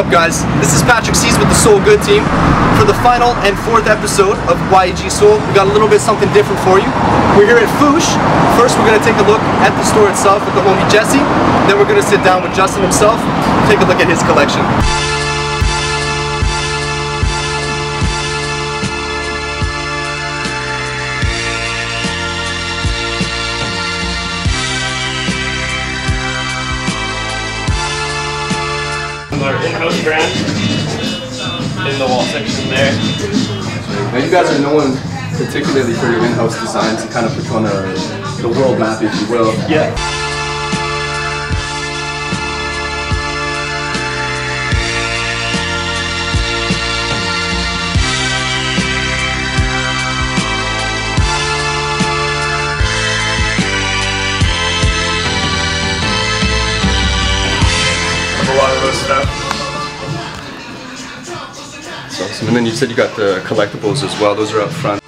up guys? This is Patrick Sees with the Sole Good team. For the final and fourth episode of YEG Sole, we got a little bit something different for you. We're here at Foosh. First we're going to take a look at the store itself with the homie Jesse. Then we're going to sit down with Justin himself, take a look at his collection. Our in-house brand in the wall section there. Now you guys are known particularly for your in-house designs and kind of put you on a, the world map if you will. Yeah. Awesome. And then you said you got the collectibles as well. Those are up front.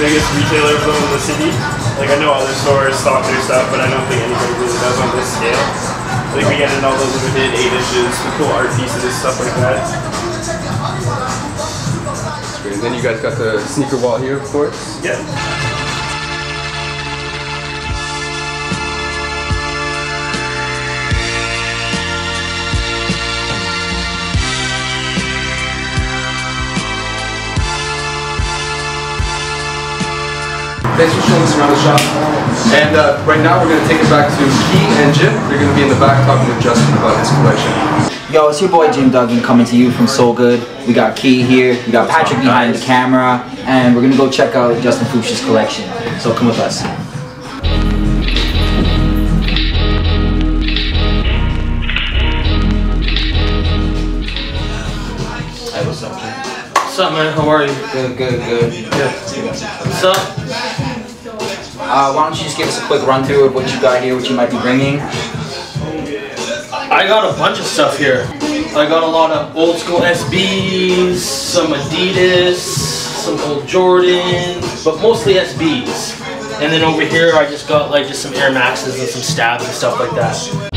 Biggest retailer of them in the city. Like I know other stores stock their stuff, but I don't think anybody really does on this scale. Like we get in all those limited eight inches, the cool art pieces, stuff like that. And then you guys got the sneaker wall here, of course. Yeah. Thanks for showing us around the shop. And uh, right now we're going to take it back to Ke and Jim. They're going to be in the back talking with Justin about his collection. Yo, it's your boy Jim Duggan coming to you from Sole Good. We got Ke here, we got Patrick behind the camera, and we're gonna go check out Justin Foosh's collection. So come with us. Hey, what's up, Jim? What's up, man? How are you? Good, Good, good, good. What's up? Uh, why don't you just give us a quick run through of what you got here, what you might be bringing? I got a bunch of stuff here. I got a lot of old school SBs, some Adidas, some old Jordans, but mostly SBs. And then over here, I just got like just some Air Maxes and some stabs and stuff like that.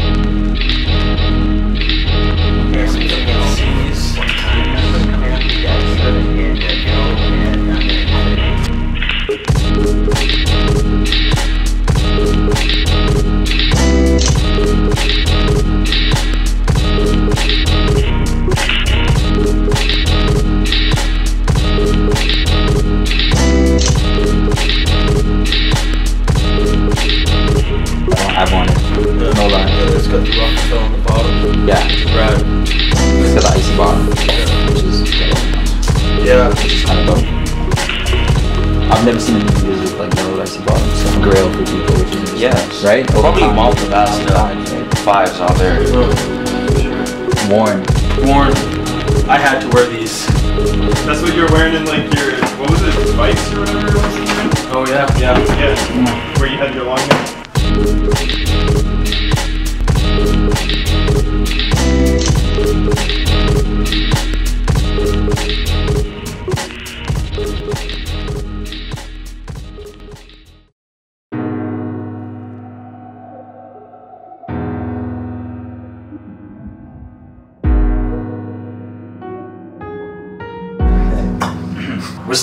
Yes. right. Probably Over time, multiple fast, uh, right? fives out there. Worn. Warren. I had to wear these. That's what you're wearing in like your what was it, spikes or whatever it was? Oh yeah, yeah. Yeah. Where you had your long hair.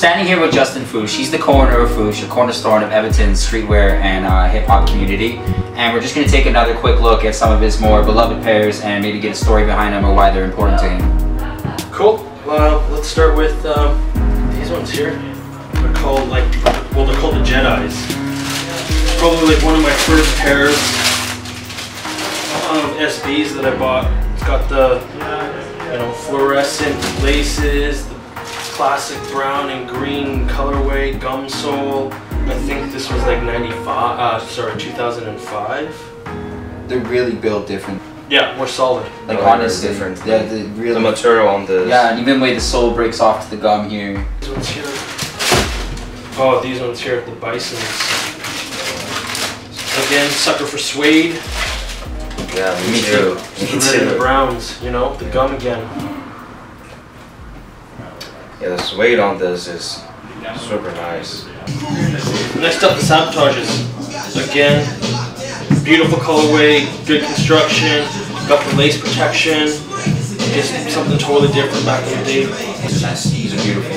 Standing here with Justin Foosh. He's the co-owner of Foosh, a cornerstone of Edmonton's streetwear and uh, hip hop community. And we're just going to take another quick look at some of his more beloved pairs and maybe get a story behind them or why they're important to him. Cool. Well, let's start with um, these ones here. They're called like, well, they're called the Jedi's. Probably like one of my first pairs of SBs that I bought. It's got the, you know, fluorescent laces, classic brown and green colorway, gum sole. I think this was like 95, uh, sorry, 2005. They're really built different. Yeah, more solid. Like they're honestly, different. Yeah, the really. The material on this. yeah, and even the way the sole breaks off to the gum here. These ones here. Oh, these ones here, the Bisons. Again, sucker for suede. Yeah, me, Me too. The Me red and the browns, you know, the gum again. Yeah, the suede on this is super nice. Next up, the sabotages. Again, beautiful colorway, good construction, got the lace protection. Just something totally different back in the day. These are beautiful.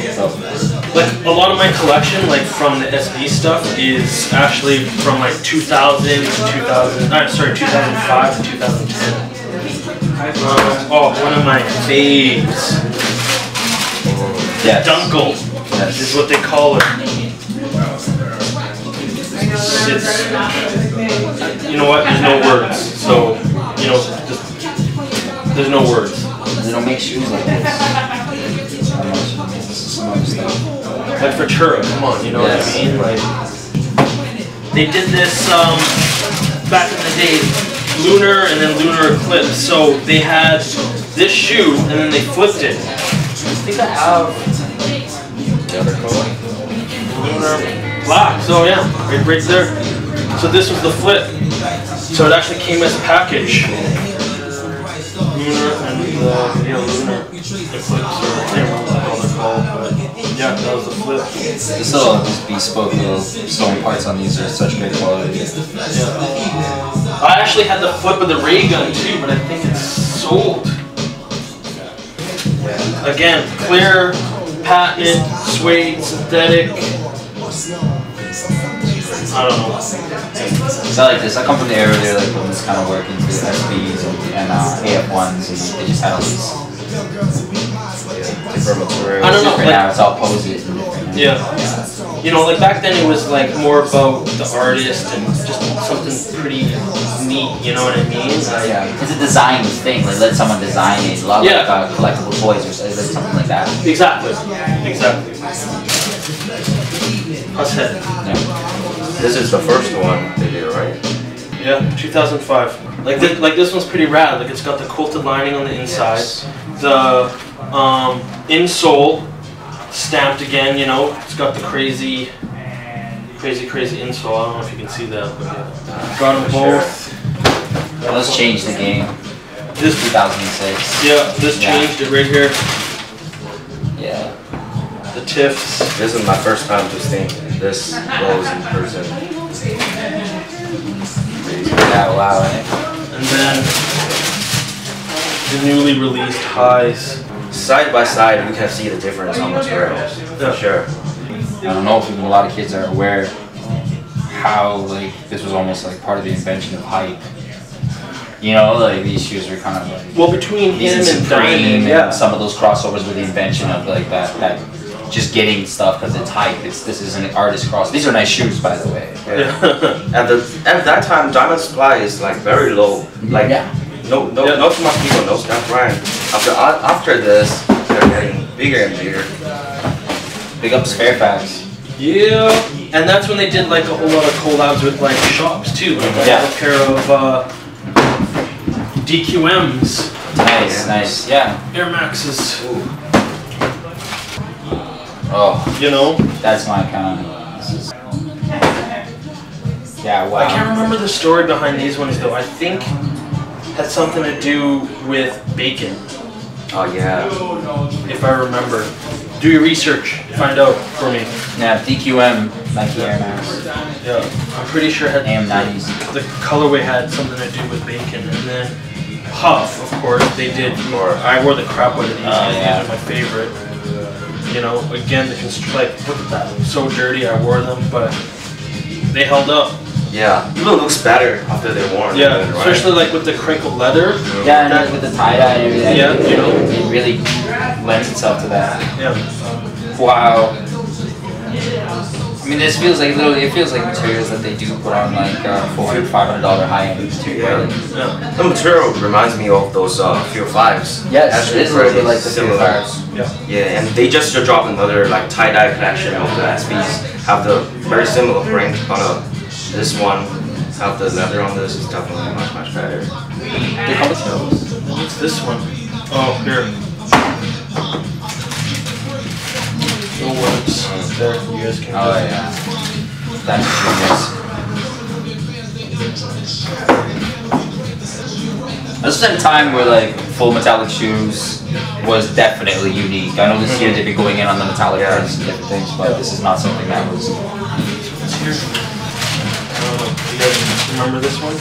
Like a lot of my collection, like from the SB stuff, is actually from like 2000 to 2000. Uh, sorry, 2005 to 2010. Um, oh, one of my faves, yeah. Dunkle, Yes. is what they call it. It's, you know what? There's no words. So, you know, just, there's no words. They don't make shoes like this. This is some other stuff. Like Futura, come on, you know Yes. what I mean? Like they did this um, back in the day, lunar and then lunar eclipse. So they had this shoe and then they flipped it. I think I have The other color? lunar black. So yeah, right, right there. So this was the flip. So it actually came as a package. Lunar and uh, yeah, lunar eclipse or I can't remember what the hell they're called, but yeah, that was the flip. This little these bespoke little stone parts on these are such great quality. Yeah. I actually had the flip of the ray gun too, but I think it's sold. Again, clear, patented, suede, synthetic. I don't know. So I like this. I come from the era where like when this kind of work into SBs and, and uh, AF1s and they just had all these Different materials. I don't know. different like- now it's all poses and different. Yeah. You know, like back then it was like more about the artist and just something pretty neat. You know what I mean? Like, Yeah, it's a design thing. Like let someone design it. A lot Yeah. like uh, collectible toys or something something like that. Exactly. Exactly. How's head? Yeah. This is the first one they did, right? Yeah, 2005. Like this, like this one's pretty rad. Like it's got the quilted lining on the inside, Yes. the um, insole stamped again. You know, it's got the crazy, crazy, crazy insole. I don't know if you can see that, but yeah. Got them Sure. both. Well, let's change the game. This, 2006. yeah, this Yeah. changed it right here. The tiffs. This is my first time just seeing this close in person. Yeah. Wow. Eh? And then the newly released highs. Side by side, we can see the difference on materials. Yeah. For sure. I don't know if even a lot of kids are aware how like this was almost like part of the invention of hype. You know, like these shoes were kind of like Well, between these him and Diamond, and yeah. some of those crossovers with the invention of like that that just getting stuff because it's hype. It's this is an artist cross. These are nice shoes, by the way. Yeah. At the at that time, diamond supply is like very low. Like Yeah. no no Yeah. not too much people knows that brand. After after this, they're getting bigger and bigger. Big ups Fairfax. Yeah, and that's when they did like a whole lot of collabs with like shops too. Like I Yeah. a pair of uh, DQMs, Nice, nice. Yeah. Air Maxes. Oh, You know, that's my kind of. Yeah. Wow. I can't remember the story behind these ones though. I think had something to do with bacon, Oh yeah. if I remember. Do your research, find out for me. Yeah. DQM Nike Air Max. Yeah, I'm pretty sure it had AM90s. the colorway had something to do with bacon, and then HUF, of course, they did. course. I wore the crap out of these. Oh, 'cause yeah. These are my favorite. You know, again, the const- like look at that, so dirty. I wore them, but they held up. Yeah. Even looks better after they're worn. Yeah, right? especially like with the crinkled leather. Yeah, and then with the tie dye and everything. Yeah, you know. It really lends itself to that. Yeah, Wow. I mean, this feels like literally, it feels like materials that they do put on like uh, 400 $500 high end material. Yeah. yeah, The material reminds me of those uh, Fuel Fives. Yes, Actually it is a little bit like the Fuel similar. Fives. yeah. Yeah, and they just dropped another like tie-dye collection of the SBs. Have the very similar print on a, this one. Have the leather on this is definitely much much better. They come with. What's this one? Oh, here. No words. There, you guys can. Oh yeah. That's genius. This was at a time where like full metallic shoes was definitely unique. I know this year they've been going in on the metallic Yeah. and different things, but this is not something that was. Uh, you guys remember this one?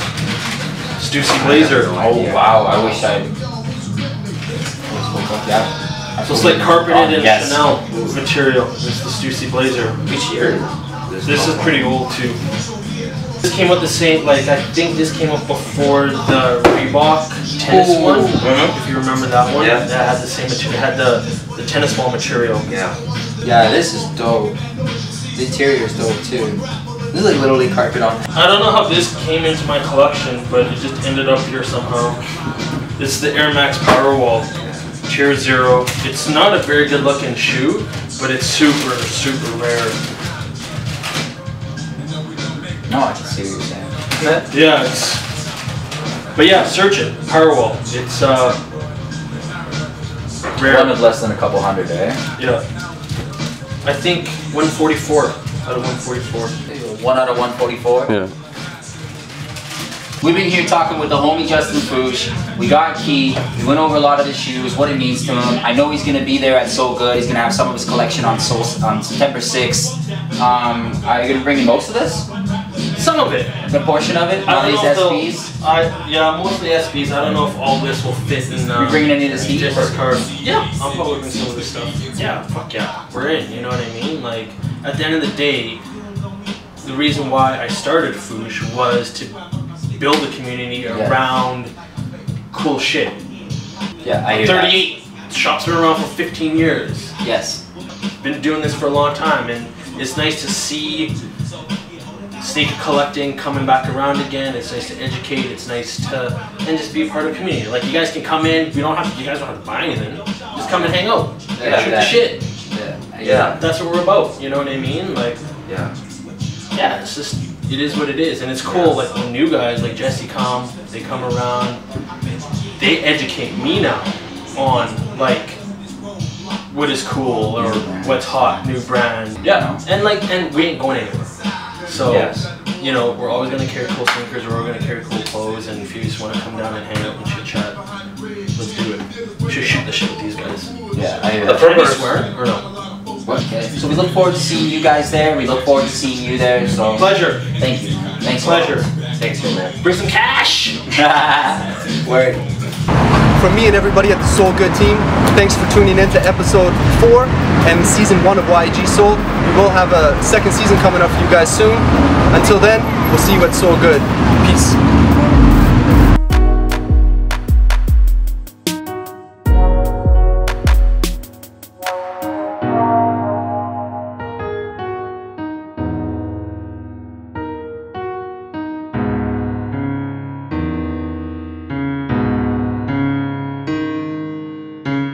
Stussy Blazer. Oh wow! I wish I. Yeah. So it's like carpeted in Yes. Chanel material. Is the Stussy Blazer. Which year? This is pretty old too. This came out the same, like I think this came out before the Reebok tennis Ooh. one. Mhm. If you remember that one, Yeah. that had the same material. Had the the tennis ball material. Yeah. Yeah, this is dope. The interior is dope too. This is like literally carpet on. I don't know how this came into my collection, but it just ended up here somehow. This is the Air Max Powerwall Tier Zero. It's not a very good looking shoe, but it's super, super rare. No, I can see what you're saying. Yeah, it's. But yeah, search it. Powerwall. It's uh. One Rare. of less than a couple hundred, eh? Yeah. I think 144 out of 144. One out of 144. Yeah. We've been here talking with the homie Justin Foosh. We got Ke. We went over a lot of the shoes, what it means to him. I know he's gonna be there at Sole Good. He's gonna have some of his collection on Soul on September 6th. Um, are you gonna bring in most of this? Some of it. A portion of it? I All don't these know if they'll- SBs? I yeah, mostly SBs. I don't know if all this will fit in. Uh, You bringing any of this heat? Just this. Yeah, I'll probably bring some of this stuff. Yeah, fuck yeah, we're in. You know what I mean? Like at the end of the day, the reason why I started Foosh was to build a community around cool shit. Yeah, I hear that. 38 shops been around for 15 years. Yes. Been doing this for a long time, and it's nice to see sneaker collecting coming back around again. It's nice to educate. It's nice to and just be a part of the community. Like you guys can come in. We don't have to. You guys don't have to buy anything. Just come and hang out. Yeah, shoot the shit. Yeah. Yeah. That's what we're about. You know what I mean? Like Yeah. yeah, it's just it is what it is, and it's cool. Like when new guys like Jesse come, they come around, they educate me now on like what is cool or what's hot, new brand. Yeah. And like, and we ain't going anywhere. So, Yes. you know, we're always gonna carry cool sneakers. We're always gonna carry cool clothes. And if you just want to come down and hang out and chit chat, let's do it. We should shoot the shit with these guys. Yeah, I hear The that. Can I Purpose. swear or no? Okay. So we look forward to seeing you guys there. We look forward to seeing you there. So Pleasure. thank you. Thanks. a lot. Pleasure. Thanks, man. Bring some cash. Word. From me and everybody at the Sole Good team, thanks for tuning in to episode 4 and season 1 of YEG Sole. We will have a second season coming up for you guys soon. Until then, we'll see you at Sole Good. Peace.